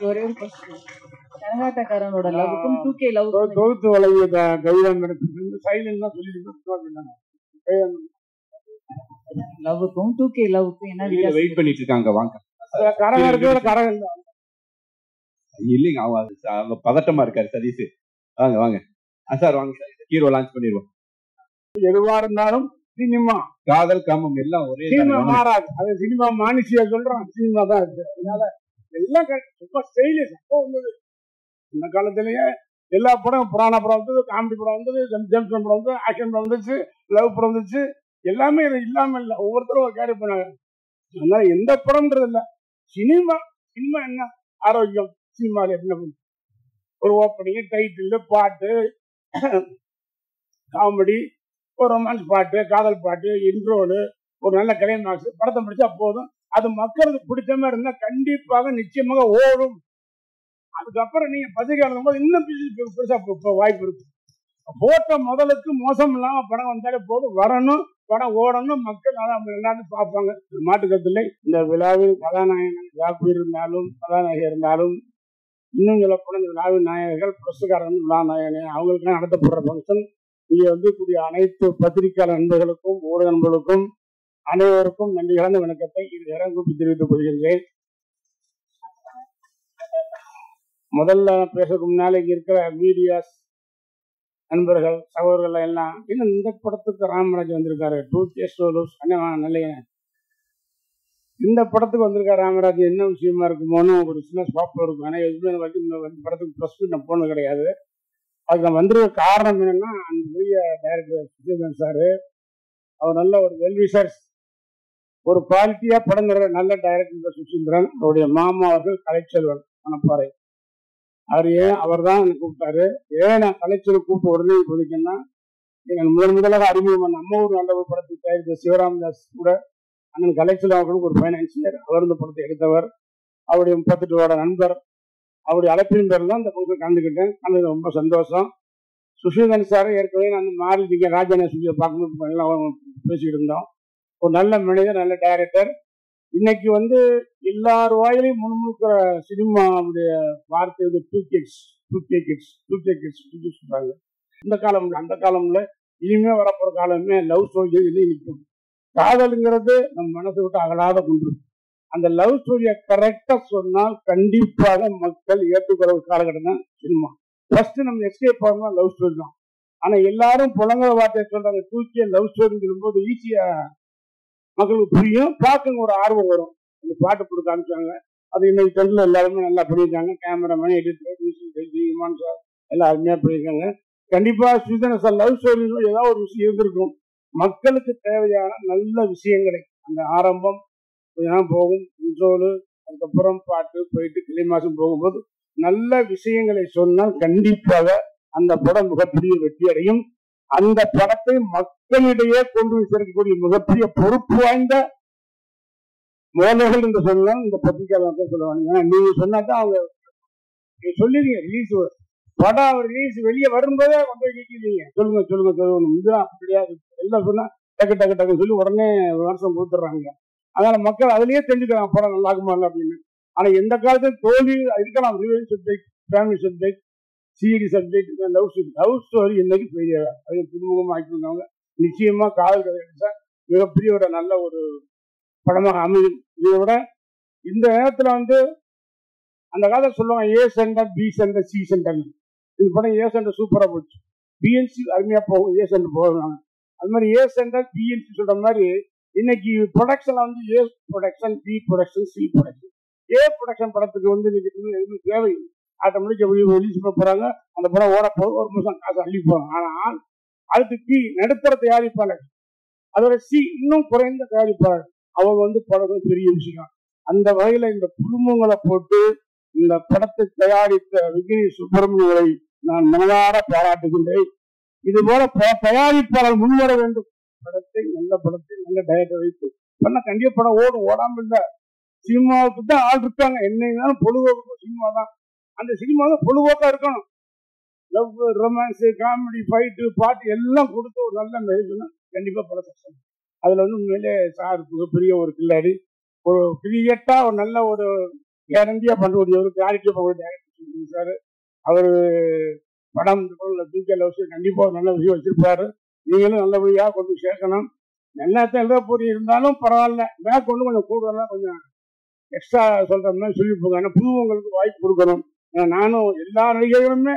ஒரே ஒரு கொஸ்டின் கரகாட்டக்காரனோட லவ்வுக்கும் டூ கே லவ் தொ- தொகுத்து வழங்கிய த- கவிதம் எடுத்து சைலண்ட் தான் சொல்லிட்டு லவ்வுக்கும் டூ கே லவ்வுக்கும் என்ன வெயிட் பண்ணிட்டு இருக்காங்க வாங்க. கரகம் இருக்கிற கரகம் இல்லை. இல்லைங்க அவங்க பதட்டமா இருக்காரு சதீஷ். வாங்க வாங்க. சார் வாங்க சார். ஹீரோ லான்ச் பண்ணிடுவோம். எதுவா இருந்தாலும் சினிமா. காதல் காமம் எல்லாம் ஒரே சினிமா. மாறாது. அது சினிமா மானுஷியா சொல்றான் சினிமா தான் இருக்கு அதனால எல்லாம் correct. ரொம்ப ஸ்டைலிஷ் வந்தது. இந்த காலத்திலேயே எல்லா படம் புராண படம் வந்தது காமெடி படம் வந்தது ஜெம்- படம் வந்தது ஆக்ஷன் படம் வந்துச்சு லவ் படம் வந்துச்சு. எல்லாமே இது இல்லாமல் இல்லை ஒவ்வொருத்தரும் கேரி பண்ணாங்க. அதனால எந்த படம்ன்றது இல்லை. சினிமா சினிமா என்ன? ஆரோக்கியம். சினிமாவில் என்ன ஒரு ஓப்பனிங் டைட்டில் பாட்டு காமெடி ஒரு ரொமான்ஸ் பாட்டு காதல் பாட்டு இன்ட்ரோடு ஒரு நல்ல கிளைமாக்ஸ் படத்தை முடிச்சா போதும். அது மக்களுக்கு பிடிச்ச மாதிரி இருந்தா கண்டிப்பாக நிச்சயமாக ஓடும். அதுக்கப்புறம் நீங்க பத்திரிகை எழுதும் போது இன்னும் பெருசா வாய்ப்பு இருக்கும் போட்ட முதலுக்கு மோசம் இல்லாம படம் வந்தாலே போதும். வரணும் படம் ஓடணும் மக்கள் அதை அவங்க எல்லாரும் பார்ப்பாங்க. மாட்டுக்கத்துல இந்த விழாவில் கதாநாயகன் யாப்பு இருந்தாலும் கதாநாயகி இருந்தாலும் இன்னும் சொல்ல படம் இந்த விழாவின் நாயகர்கள் புரஸ்காரன் விழா நாயகன் அவங்களுக்கெல்லாம் நடத்தப்படுற ஃபங்க்ஷன் இங்கே வந்து கூடிய அனைத்து பத்திரிகையாளர் நண்பர்களுக்கும் ஊடக நண்பர்களுக்கும் அனைவருக்கும் நன்றி. கலந்த வணக்கத்தை இது இறங்கூப்பி தெரிவித்துக் கொள்கின்றேன். முதல்ல பேசுறதுக்கு நாளைக்கு இருக்கிற மீடியாஸ் நண்பர்கள் சகோதரர்கள் எல்லாம் இன்னும் இந்த படத்துக்கு ராமராஜ் வந்திருக்காரு. டூ கே ஸ்டோலூஸ் நல்ல இந்த படத்துக்கு வந்திருக்காரு ராமராஜ். என்ன விஷயமா இருக்குமோன்னு ஒரு சின்ன ஸ்பாப் இருக்கும். ஆனால் எதுவுமே வரைக்கும் இந்த படத்துக்கு ப்ளஸ் நான் போனது கிடையாது. அதுக்கு நான் வந்திருக்க காரணம் என்னன்னா அந்த பெரிய டைரக்டர் சுஜீவன் சார். அவர் நல்ல ஒரு வெல்விஷர்ஸ் ஒரு குவாலிட்டியா படங்கிற நல்ல டைரக்டர் சுசீந்திரன் அவருடைய மாமா அவர்கள் கலைச்செல்வன் மணப்பாறை. அவர் ஏன் அவர் தான் என்னை கூப்பிட்டாரு? ஏன் நான் கலைச்செல்வன் கூப்பிட்டு உடனே இப்போதைக்குன்னா எங்கள் முதன் முதலாக அறிமுகம் நம்ம ஊர் நல்ல ஒரு படத்தை தயாரித்த சிவராமதாஸ் கூட அண்ணன் கலைச்செல்வன் அவர்களுக்கு ஒரு பைனான்சியர் அவர் இந்த படத்தை எடுத்தவர். அவருடைய முப்பத்தெட்டு வருட நண்பர். அவருடைய அழைப்பின் பேரில் தான் இந்த படத்தில் கலந்துக்கிட்டேன் கலந்து ரொம்ப சந்தோஷம். சுஷீதன் சார் ஏற்கனவே நான் மாறி ராஜான சுஜியை பார்க்கும்போது எல்லாம் பேசிக்கிட்டு இருந்தோம். ஒரு நல்ல மனிதர் நல்ல டைரக்டர் இன்னைக்கு வந்து எல்லார் வாயிலையும் முன்முக்கிற சினிமாவுடைய வார்த்தை வந்து two kids two K kids two K kids சொல்றாங்க. இந்த காலம் அந்த காலம்ல இனிமே வரப்போற காலமே லவ் ஸ்டோரி இது நிற்கும் காதலுங்கிறது நம்ம மனசை விட்டு அகலாத கொண்டு அந்த லவ் ஸ்டோரியை கரெக்டா சொன்னால் கண்டிப்பாக மக்கள் ஏற்றுக்கிற ஒரு காலகட்டம் தான் சினிமா. ஃபர்ஸ்ட் நம்ம எஸ்கேப் பண்ணலாம் லவ் ஸ்டோரி தான். ஆனா எல்லாரும் புலங்குற வார்த்தையை சொல்றாங்க. தூக்கிய லவ் ஸ்டோரின்னு சொல்லும்போது ஈஸியா மக்களுக்கு புரியும் பார்க்க ஒரு ஆர்வம் வரும். அந்த பாட்டு போட்டு காமிச்சாங்க. அது இன்னைக்கு ட்ரெண்ட்ல எல்லாருமே நல்லா பண்ணியிருக்காங்க. Cameraman editor music Imman sir எல்லாம் அருமையா பண்ணியிருக்காங்க. கண்டிப்பா சுதன சார் லவ் ஸ்டோரியில் ஏதாவது ஒரு விஷயம் இருந்திருக்கும். மக்களுக்கு தேவையான நல்ல விஷயங்களை அந்த ஆரம்பம் கொஞ்ச போகும். இன்ட்ரோலு அதுக்கப்புறம் பாட்டு போயிட்டு கிளை மாசம் போகும்போது நல்ல விஷயங்களை சொன்னால் கண்டிப்பாக அந்த படம் மிகப்பெரிய வெற்றி அடையும். அந்த படத்தை மக்களிடையே கொண்டு சேர்க்கக்கூடிய மிகப்பெரிய பொறுப்பு வாய்ந்த முதல்வர்கள் என்று சொல்லலாம் இந்த பத்திரிகையாளர் சொல்லுவாங்க. ஏன்னா நீங்க சொன்னாதான் அவங்க நீங்க சொல்லிருங்க ரிலீஸ் படம் ரிலீஸ் வெளியே வரும்போதே கொண்டு போய் சொல்லுங்க சொல்லுங்க சொல்லுங்க. இதுதான் கிடையாது எல்லாம் சொன்னா டக்கு டக்கு டக்கு சொல்லி உடனே வருஷம் கொடுத்துட்றாங்க. அதனால மக்கள் அதுலயே தெரிஞ்சுக்கிறாங்க படம் நல்லா இருக்குமா இல்லை அப்படின்னு ஆனா எந்த காலத்தையும் தோல்வி இருக்கலாம் revenge subject family subject city subject love story love story இன்னைக்கு பெரிய அது புதுமுகமாக வந்தவங்க நிச்சயமா காதல் கதை எடுத்தா மிகப்பெரிய ஒரு நல்ல ஒரு படமாக அமையும். இதை விட இந்த நேரத்துல வந்து அந்த காலத்தில் சொல்லுவாங்க A centre B centre C centre இந்த படம் ஏ சென்டர் சூப்பரா போச்சு. பிஎன்சி அருமையா போகும் ஏ சென்டர் போகிறாங்க அது மாதிரி ஏ சென்டர் பிஎன்சி சொல்ற மாதிரி இன்னைக்கு ப்ரொடக்ஷன்ல வந்து A production B production C production A production படத்துக்கு வந்து இன்னைக்கு எதுவும் எதுவும் ஆட்டோமேட்டிக் ரிலீஸ் பண்ண போறாங்க. அந்த படம் ஓட போகுது ஒரு நிமிஷம் காசு அள்ளி போறாங்க. ஆனால் அடுத்து பி நடுத்தர தயாரிப்பாளர் அதோட சி இன்னும் குறைந்த தயாரிப்பாளர் அவங்க வந்து படம் பெரிய விஷயம். அந்த வகையில இந்த குடும்பங்களை போட்டு இந்த படத்தை தயாரித்த விக்னேஷ் சுப்பிரமணியரை நான் மனதார பாராட்டுகின்றேன். இது போல தயாரிப்பாளர் முன்வர வேண்டும். படத்தை நல்ல படத்தை நல்ல டயட்டை வைத்து. பண்ண கண்டிப்பா படம் ஓடும். ஓடாம இல்ல. சினிமாவுக்கு தான் ஆள் இருக்காங்க. என்னைனாலும் பொழுதுபோக்கு சினிமா தான். அந்த சினிமா தான் பொழுதுபோக்கா இருக்கணும். லவ் ரொமான்ஸ் காமெடி ஃபைட்டு பாட்டு எல்லாம் கொடுத்து ஒரு நல்ல மெழுகுனா கண்டிப்பாக பல சக்சஸ் அதில் வந்து உண்மையிலே சார் மிகப்பெரிய ஒரு கில்லாடி. ஒரு கிரியட்டா ஒரு நல்ல ஒரு கேரண்டியாக கேரண்டியா பண்ணக்கூடியவர் கிளாரிட்டியா பண்ணக்கூடிய சார். அவர் படம் தூக்கி லவ்ஸ் கண்டிப்பாக ஒரு நல்ல விஷயம் வச்சிருப்பாரு. நீங்களும் நல்லபடியாக கொண்டு சேர்க்கணும். எல்லாத்தையும் எழுத போய் இருந்தாலும் பரவாயில்ல. மேற்கொண்டு கொஞ்சம் கூடுதலாக கொஞ்சம் எக்ஸ்ட்ரா சொல்கிற மாதிரி சொல்லி போங்க ஏன்னா புதுவங்களுக்கு வாய்ப்பு கொடுக்கணும். நானும் எல்லா நடிகர்களுமே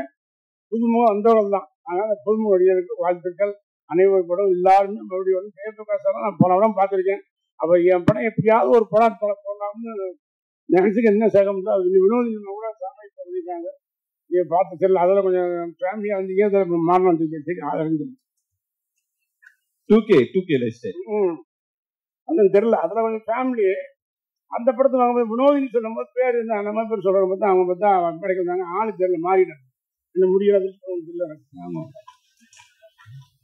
புதுமுகம் வந்தவர்கள் தான். அதனால புதுமுக நடிகருக்கு வாழ்த்துக்கள். அனைவரும் படம் எல்லாருமே மறுபடியும் வந்து ஜெயபிரகாஷ் நான் பல படம் பார்த்துருக்கேன். அவர் என் படம் எப்படியாவது ஒரு படம் போடலாம்னு நினைச்சுக்க என்ன சேகம் அது வினோதி கூட சமையல் பண்ணியிருக்காங்க. நீங்க பார்த்து தெரியல. அதில் கொஞ்சம் ஃபேமிலியா வந்தீங்க அதில் மாறணும் வந்துச்சு ஆதரவு two K two K lifestyle ம். அது தெரியல. அதில் கொஞ்சம் ஃபேமிலி அந்த படத்தை அவங்க போய் வினோதினி சொல்லும் போது பேர் இருந்தாங்க நம்ம பேர் சொல்கிற போது அவங்க பார்த்தா படைக்க வந்தாங்க. ஆளு தெரியல மாறினாங்க இந்த முடியாது தெரியல. ஆமா.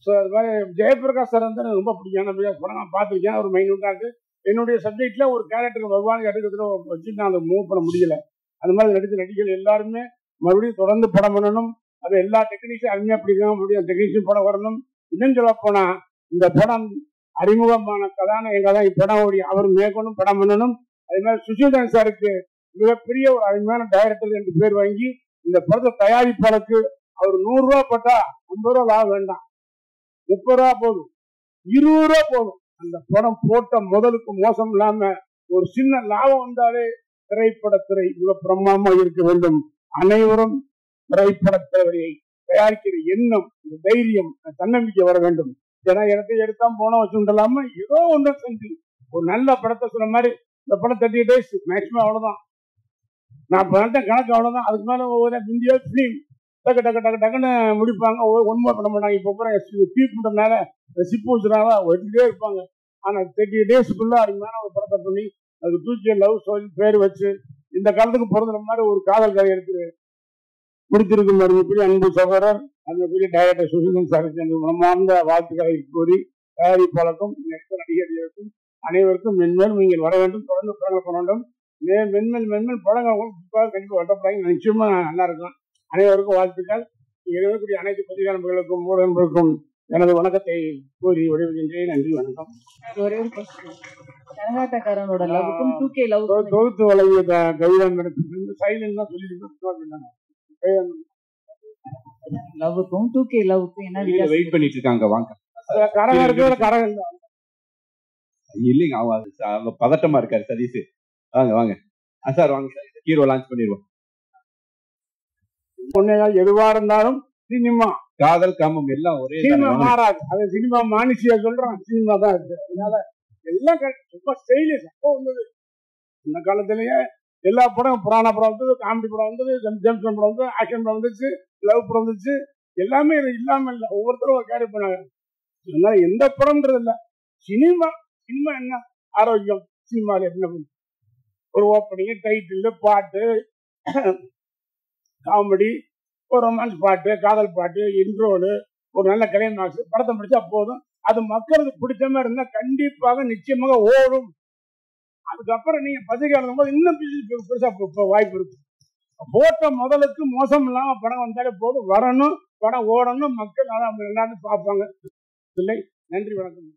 ஸோ அது மாதிரி ஜெயபிரகாஷ் சார் வந்து எனக்கு ரொம்ப பிடிக்கும். நிறைய படம் நான் பார்த்துருக்கேன். ஒரு மைனூட்டாக இருக்குது என்னுடைய சப்ஜெக்ட்ல ஒரு கேரக்டர் பகவான் எடுக்கிறதுல வச்சு நான் அதை மூவ் பண்ண முடியல. அந்த மாதிரி நடித்த நடிகர்கள் எல்லாருமே மறுபடியும் தொடர்ந்து படம் பண்ணணும். அது எல்லா டெக்னீஷியன் அருமையாக பிடிக்கும் மறுபடியும் டெக்னீஷியன் படம் வரணும். இன்னும் சொல்ல போனால் இந்த படம் அறிமுகமான கதாநாயகா தான். இப்படம் ஓடி அவர் மேற்கொண்டும் படம் பண்ணணும். அதே மாதிரி சுஷீதரன் சாருக்கு மிகப்பெரிய ஒரு அருமையான டைரக்டர் என்று பேர் வாங்கி இந்த படத்தை தயாரிப்பாளருக்கு அவர் நூறு ரூபா போட்டா ஐம்பது ரூபா லாபம் வேண்டாம். முப்பது ரூபா போதும். இருபது ரூபா போதும். அந்த படம் போட்ட முதலுக்கு மோசம் இல்லாம ஒரு சின்ன லாபம் வந்தாலே திரைப்படத்துறை மிக பிரம்மாமா இருக்க வேண்டும். அனைவரும் திரைப்படத்துறையை தயாரிக்கிற எண்ணம் இந்த தைரியம் தன்னம்பிக்கை வர வேண்டும். ஏன்னா இடத்தை எடுத்தா போன வச்சுட்டலாம ஏதோ ஒன்று செஞ்சு ஒரு நல்ல படத்தை சொன்ன மாதிரி இந்த படம் தேர்ட்டி டேஸ் மேக்ஸிமம் அவ்வளோதான் நான் பண்ணிட்டேன் கணக்கு அவ்வளோதான் அதுக்கு மேலே ஒவ்வொரு இந்தியா ஃபிலிம் டக்கு டக்கு டக்கு டக்குன்னு முடிப்பாங்க. ஒன்றுமே பண்ண மாட்டாங்க இப்போ அப்புறம் கீப் பண்றதுனால சிப்பு வச்சுனால ஒட்டிட்டே இருப்பாங்க. ஆனால் தேர்ட்டி டேஸ்க்குள்ளே அதுக்கு மேலே ஒரு படத்தை பண்ணி அதுக்கு தூக்கி லவ் ஸ்டோரி பேர் வச்சு இந்த காலத்துக்கு பிறந்த மாதிரி ஒரு காதல் கதை எடுத்து முடித்திருக்கும் மருந்துக்குரிய அன்பு சகோதரர் அந்த டைரக்டர் சுஷிதன் சாருக்கு அந்த மனமார்ந்த வாழ்த்துக்களை கூறி தயாரிப்பாளருக்கும் நடிகர்களுக்கும் அனைவருக்கும் மென்மேல் நீங்கள் வர வேண்டும் தொடர்ந்து படங்கள் பண்ண வேண்டும். மே மென்மேல் மென்மேல் படங்கள் உங்களுக்கு கண்டிப்பாக வட்டப்படாங்க நிச்சயமா நல்லா இருக்கும். அனைவருக்கும் வாழ்த்துக்கள். இருக்கக்கூடிய அனைத்து பத்திரிகை நண்பர்களுக்கும் ஊடக நண்பர்களுக்கும் எனது வணக்கத்தை கூறி விடைபெறுகின்றேன். நன்றி வணக்கம். ஒரே ஒரு கொஸ்டின் கரகாட்டக்காரனோட லவ்வுக்கும் டூ கே லவ் தொகுத்து வழங்கிய க- கவிதம் நடத்தி சைலண்ட் தான் சொல்லிட்டு லவ்வுக்கும் டூ கே லவ்வுக்கும் என்ன வெயிட் பண்ணிட்டு இருக்காங்க வாங்க. கரகம் இருக்கிற கரகம் தான் இல்லைங்க அவங்க அவங்க பதட்டமா இருக்காரு சதீஷ். வாங்க வாங்க. சார் வாங்க சார். ஹீரோ லான்ச் பண்ணிடுவோம் பொண்ணுகள் எதுவா இருந்தாலும் சினிமா. காதல் காமம் எல்லாம் ஒரே சினிமா. மாறாது. அது சினிமா மானுஷியா சொல்றான் சினிமா தான் இருக்கு அதனால எல்லாம். ரொம்ப ஸ்டைலிஷ் அப்போ வந்தது. இந்த காலத்திலேயே எல்லா படம் புராண படம் வந்தது காமெடி படம் வந்தது ஜெம்ஸ் படம் வந்தது ஆக்ஷன் படம் வந்துச்சு லவ் படம் வந்துச்சு. எல்லாமே இது இல்லாம இல்லை. ஒவ்வொருத்தரும் ஒரு கேரி பண்ணாங்க. அதனால எந்த படம்ன்றது இல்லை. சினிமா சினிமா என்ன? ஆரோக்கியம் சினிமாவில் என்ன? ஒரு ஓப்பனிங் டைட்டில் பாட்டு காமெடி ஒரு ரொமான்ஸ் பாட்டு காதல் பாட்டு இன்ட்ரோடு ஒரு நல்ல கிளைமாக்ஸ் படத்தை முடிச்சா போதும். அது மக்களுக்கு பிடிச்ச மாதிரி இருந்தால் கண்டிப்பாக நிச்சயமாக ஓடும். அதுக்கப்புறம் நீங்க பத்திரிகை போது இன்னும் பெருசு- பெருசா வாய்ப்பு இருக்கு. போட்ட முதலுக்கு மோசம் இல்லாம படம் வந்தாலே போதும். வரணும் படம் ஓடணும் மக்கள் அதை எல்லாரும் பார்ப்பாங்க. இல்லை நன்றி வணக்கம்.